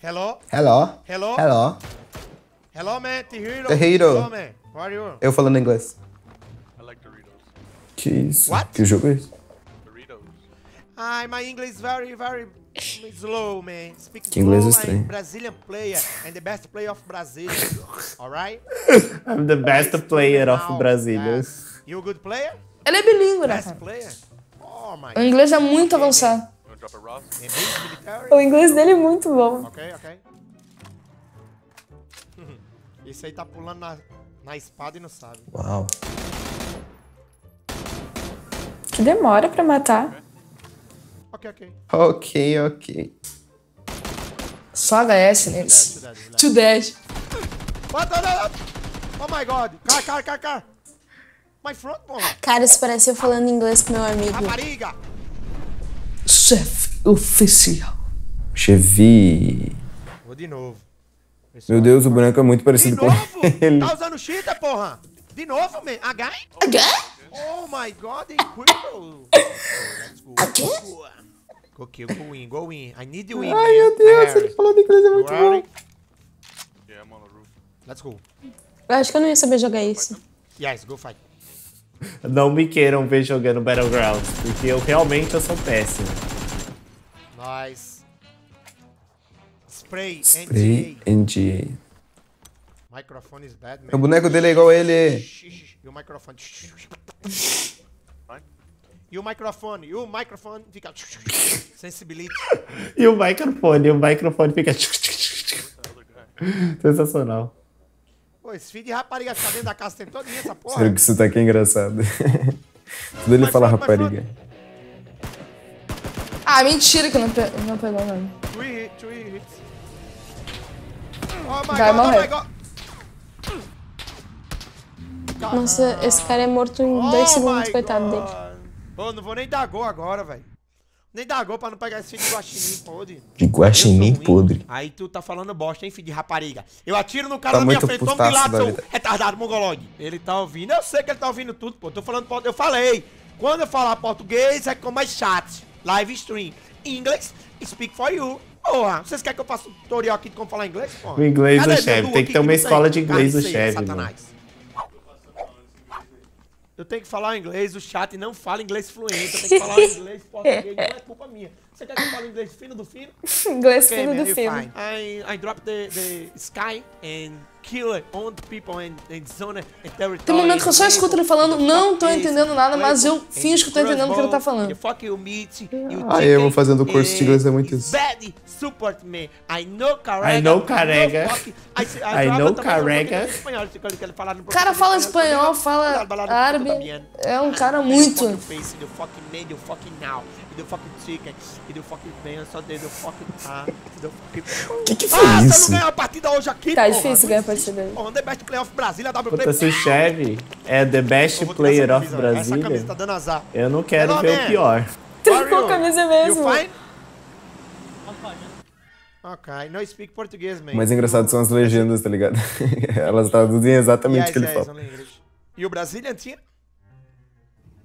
Hello? Hello. Hello? Hello. Hello, man. The hero. The hero. Hello, man. How are you? Eu falando inglês. I like Doritos. Que isso? What? Que jogo é esse? Doritos. Hi, my English is very, very slow, man. Speak Que inglês slow. estranho. I'm Brazilian player and the best player of Brazil. All right? I'm the best player of yes. You a good player? Ele é bilíngue, né, Best player? Oh my. O inglês é muito avançado. É? O inglês dele é muito bom. Ok, ok. Esse aí tá pulando na, na espada e não sabe. Uau. Que demora pra matar. Ok, ok. Ok, ok. Só HS neles. To dead. What the- Oh my god. Car, car, car, car. My front, porra. Cara, isso parece eu falando inglês com meu amigo. Rapariga. Chefe oficial. Chevy. Vou de novo. Meu Deus, o boneco é muito De parecido com ele. Tá usando cheater, porra? De novo, man? H? Oh my god, incredible. Let's go. Go kill, go win, go win. I need you win, Ai, meu Deus, ele falando inglês é muito bom. Yeah, I'm on the roof. Let's go. Eu acho que eu não ia saber jogar isso. Yes, go fight. Não me queiram ver jogando Battlegrounds, porque eu realmente eu sou péssimo. Nice. Spray, Spray NGA. NGA. Microphone is bad, man. O boneco dele é igual ele. E o microfone. E o microfone. E o microfone fica. Sensibility. E o microfone, o microfone fica. Sensacional. Pô, esse filho de rapariga fica dentro da casa o tempo todo essa porra. Sério que isso tá aqui é engraçado. Tudo ele fala rapariga. Ah, mentira que não, pe não pegou, mano. Three hits, three hits. Oh my Vai god, morrer. oh my god. Nossa, esse cara é morto em dois Oh segundos, my coitado God. dele. Pô, não vou nem dar gol agora, velho. Nem dar gol pra não pegar esse filho de guaxinim podre. De guaxinim podre. Aí tu tá falando bosta, hein, filho de rapariga. Eu atiro no cara Tá na minha frente, toma de lado, seu retardado mongoloide. Ele tá ouvindo, eu sei que ele tá ouvindo tudo, pô. Tô falando, eu falei. Quando eu falar português, é com mais chat. Live stream. English, speak for you. Porra, vocês querem que eu faça um tutorial aqui de como falar inglês? Porra? O inglês do Cadê chefe, Dudu tem que ter uma escola de inglês do chefe, Satanás. Eu tenho que falar inglês, o chat não fala inglês fluente. Eu tenho que falar inglês português, não é culpa minha. Você quer que eu fale inglês fino do fino? Inglês Okay, fino man, do fino. fine. I, I drop the, the sky and kill it, on the people and, and zone and territory. Tem um momento que eu só escuto ele falando, não tô entendendo nada, mas eu finjo que tô entendendo o que ele tá falando. You Ah, eu vou fazendo curso de inglês, é muito isso. Bad support me. I know carrega. I know carrega. I, know carrega. O cara fala espanhol, fala árabe. É um cara muito. Fucking ah. Que que Ah, foi você não isso? ganhou a partida hoje aqui, Tá porra. difícil ganhar a partida aí. Porra, The Best Playoff Brasília, WP. Puta, se o chefe é the best player essa of Essa camisa Brasília, tá dando azar. eu não quero Hello, ver man. o pior. Trocou a camisa mesmo. Ok, no speak português, man. O mais engraçado são as legendas, tá ligado? Elas traduzem exatamente o Yes, que ele yes, fala. E o Brazilian team?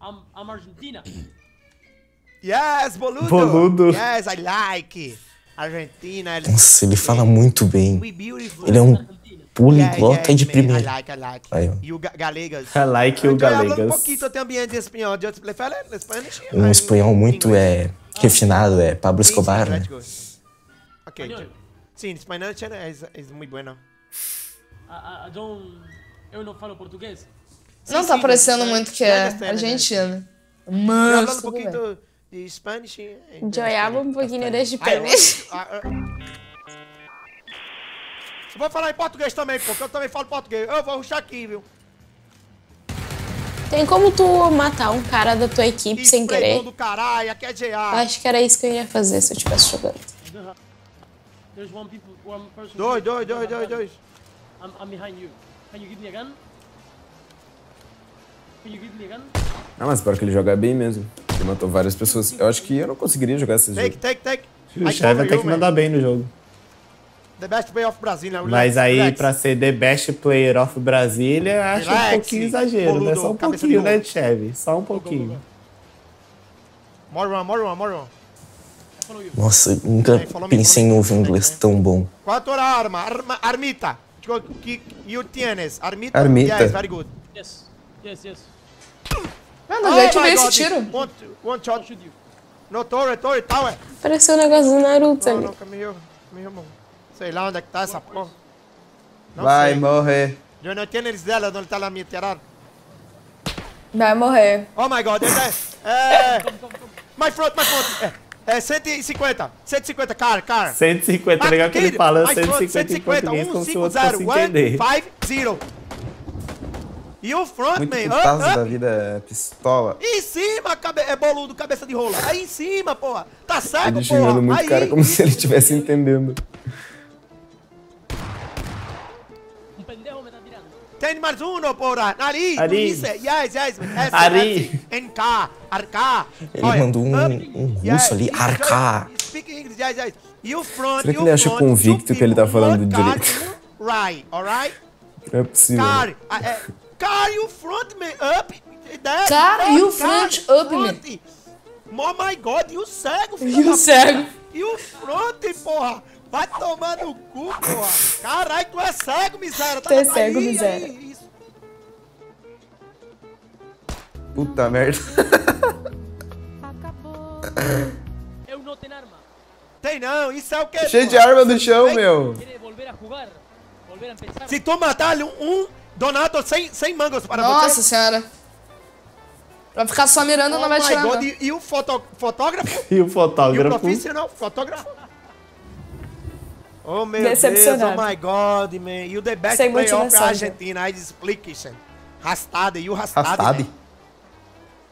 I'm, I'm Argentina. Yes, boludo. Boludo. Yes, I like. Argentina. ele- Nossa, ele fala muito bem. Ele é um poliglota yes, de man, I primeira. like, I like. Aí. E ga galegas. I like o Eu um Galegas. ambiente espanhol. Eu falei Spanish? Um espanhol muito é, refinado, é Pablo Escobar, né? Ok. Espanhol. Sim, espanhol é, é muito bueno. I, I, I don't. Eu não falo português. Não Sim, tá sim, parecendo mas- muito que I é understand, argentino. Eu Mas falando um tudo pouquinho de Spanish. and- Eu um pouquinho de espanhol. Eu vou falar em português também, porque eu também falo português. Eu vou ruxar aqui, viu? Tem como tu matar um cara da tua equipe sem querer? do caralho, aqui é Eu GA. acho que era isso que eu ia fazer se eu estivesse jogando. There's one people, one person. Dois, dois, dois, dois, dois. I'm, I'm behind you. Can you give me a gun? Can you give me a gun? Ah, mas para que ele joga bem mesmo. Ele matou várias pessoas. Eu acho que eu não conseguiria jogar esse Take, jogo. take, take. O chefe até you, que man. manda bem no jogo. The best play of Brazil, né? Mas aí, relax. pra ser the best player of Brasília, acho um Relax, pouquinho exagero, né? boludo, Só um pouquinho, né, chefe? Só um pouquinho. More run, more run, more you. Nossa, nunca pensei em ouvir um inglês tão bom. ¿Cuánto era arma? arma? Armita. You tienes? Armita? Armita. Yes, very good. Yes, yes, yes. Mano, é que Oh veio esse tiro? One, one shot. No, torre, torre, tower. Pareceu o negócio do Naruto Não, ali. não, caminho, caminho, mano. Sei lá onde é que tá essa porra. Não Vai sei. morrer. Eu não tenho eles dela, onde tá lá minha tirada. Vai morrer. Oh my god, é... é my front, my front. É, é 150, 150, car, car. 150, legal que ele fala My front, 150 em português como se fosse 150, fosse entender. 150. E o front, Muito man, putazo up, da up. vida é pistola. Em cima, cabe... é boludo, cabeça de rola. Aí em cima, porra. Tá cego, Ele porra. xingando muito o Aí, cara como se ele isso. estivesse entendendo. Tem mais um, porra. Ali, disse. Yes, yes. S, Ali. S, NK, arca. Ele mandou um- um russo ali, arca. Speak English, yes, yes. O front, Será que ele acha convicto que ele tá falando direito? Right, alright? Não é possível. Car, é, car o front, man, up. That, Car car, front, up, front. Oh my god, e o cego, filho E o cego. e o front, porra! Vai tomar no cu, porra! Caralho, tu é cego, miséria! Tá Tu é cego, Bahia, miséria. aí, isso. Puta merda. Eu no tengo arma. Tem não, isso é o que? Cheio de arma no chão, meu. Se tu matar um, um Donato sem, sem mangos para Nossa você. senhora. Vai ficar só mirando, Oh não vai tirar God, não. E, e o foto, fotógrafo? E o E o fotógrafo. profissional fotógrafo? Oh meu Deus, oh my God, man. You the best Sem player of motivação, Argentina, I explication. Rastade, you rastade. Rastade? man.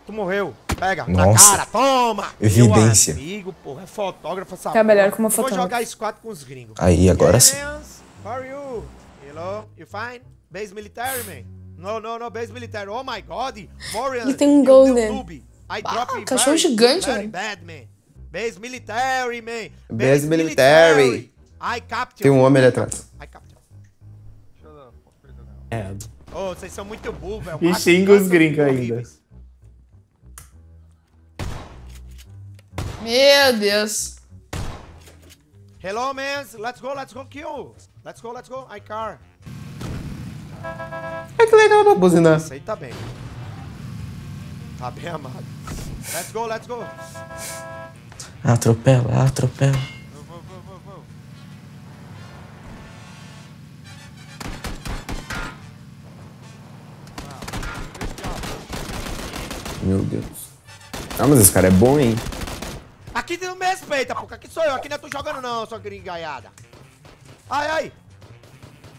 Tu morreu. Pega, Nossa. na cara, toma. Evidência. Meu amigo, porra, é fotógrafo essa Tá melhor como Eu Vou fotógrafo. jogar squad com os gringos. Aí, agora sim. How are you? Hello, you fine? Base military, man. No, no, no, base military. Oh my God, Foreign. Ele tem um golden. I drop it cachorro very, gigante, man. Base military, man. Base military. I capture. Tem um homem ali I atrás. É. Oh, vocês são muito burros, velho. E xinga os gringos ainda. Meu Deus. Hello, man. Let's go, let's go kill. Let's go, let's go. I car. É que legal da buzinar. Esse aí tá bem. Tá bem amado. Let's go, let's go. Atropela, atropela. Meu Deus. Ah, mas esse cara é bom, hein? Aqui tu não me respeita, porque aqui sou eu, aqui não é tu jogando não, sua gringaiada. Ai, ai.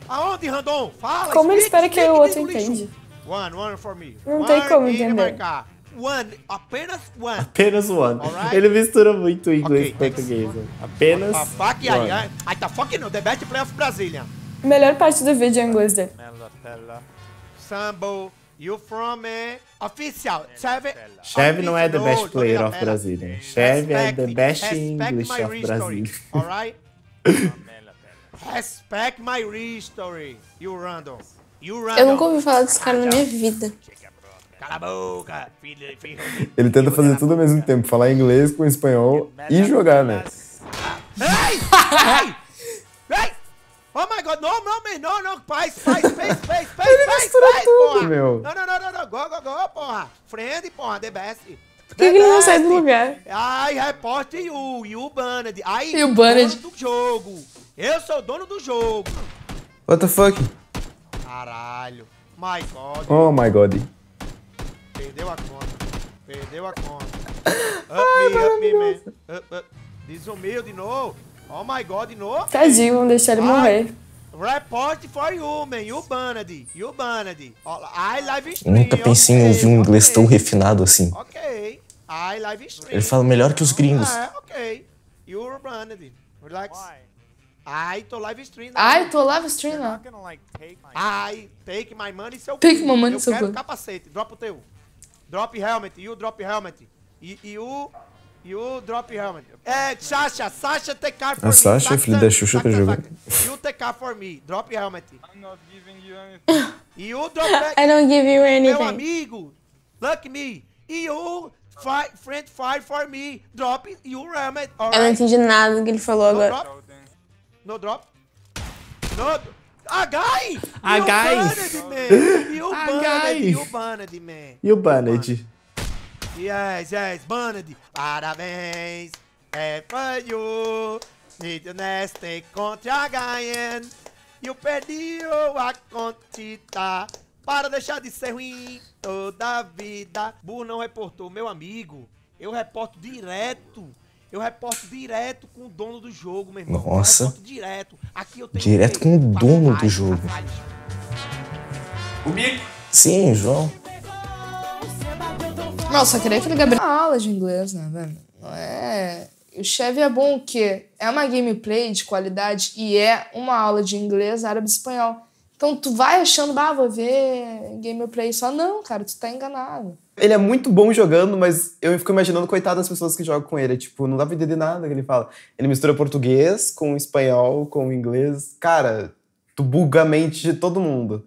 Aonde, Randon? Fala, Como ele espera que explica, o outro entende? One, one for me. Não one tem como entender. Marcar. One, apenas one. Apenas one. Alright. Ele mistura muito inglês Ok, e português. né? Apenas. Ah, fuck, ai, one. ai. Ai, tá fucking no, the best player of Brazilian. Melhor parte do vídeo é em inglês dele. Sambo, you from me. Official, Cheve. Chev não é the best player of Lapela. Brazilian. Chev é the best English of Brazil. Alright? Respect my history. You Randall. You Randall. Eu nunca ouvi falar desse cara na minha vida. Cala a boca, filho, filho. Ele tenta fazer tudo ao mesmo tempo. Falar inglês com espanhol e jogar, né? Ei! Ei! Ei! Oh my god, não, não, man, não, não, paz, paz, paz, paz, paz, paz, paz, porra! meu. Não, não, não, não, não, go, go, go, porra! Friend, porra, the best. Por que, que ele não sai do lugar? Ai, reporte you, you banned. Ai, o banned. dono do jogo. Eu sou o dono do jogo. What the fuck? Caralho. My god, Oh my god. perdeu a conta. Perdeu a conta. Up me, up me, man. Up, up. Desumilde, no. Oh my god, no. Tadinho, vamos deixar ele morrer. Report for you, man. You banned. You banned. I live stream. Nunca pensei em ok, ouvir um inglês tão ok, refinado assim. Ok. I live stream. Ele fala melhor que os gringos. Ah, ok. You're banned. Relax. I tô live stream. Ai, tô live stream lá. I take my money seu Take my money Eu seu quero capacete. Drop o teu. Drop helmet. You drop helmet. E you... You drop helmet. É, Sasha. Sasha take car for A me. Sasha, filho da Xuxa, tá jogando. You take car for me. Drop helmet. E you drop back. I don't give you Meu anything. amigo. Luck me. E you Fi friend fire for me. Drop you ram it. Eu não entendi nada do que ele falou No agora. drop. No drop. No. A guy! A You guy. banned, man. Guy. you banned, man. E o Banned? Yes, yes, banned. Parabéns. É pra you. Need neste contra. E o perdeu a contita. Para deixar de ser ruim toda a vida. Burro não reportou, meu amigo. Eu reporto direto. Eu reporto direto com o dono do jogo, meu irmão. Nossa. Direto. Aqui eu tenho Direto com o dono do jogo. trás. Sim, João. Não, só queria aquele Gabriel. Uma aula de inglês, né, velho? Não é. O Chevy é bom o quê? É uma gameplay de qualidade e é uma aula de inglês, árabe e espanhol. Então tu vai achando, ah, vou ver gameplay só. Não, cara, tu tá enganado. Ele é muito bom jogando, mas eu fico imaginando, coitado das pessoas que jogam com ele. Tipo, não dá pra entender nada que ele fala. Ele mistura português com espanhol, com inglês. Cara, tu buga a mente de todo mundo.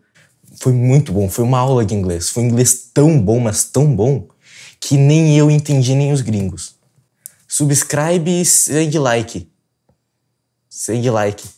Foi muito bom. Foi uma aula de inglês. Foi um inglês tão bom, mas tão bom, que nem eu entendi, nem os gringos. Subscribe e segue like. Segue like.